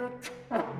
Spirit.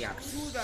逆襲だ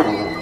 Oh.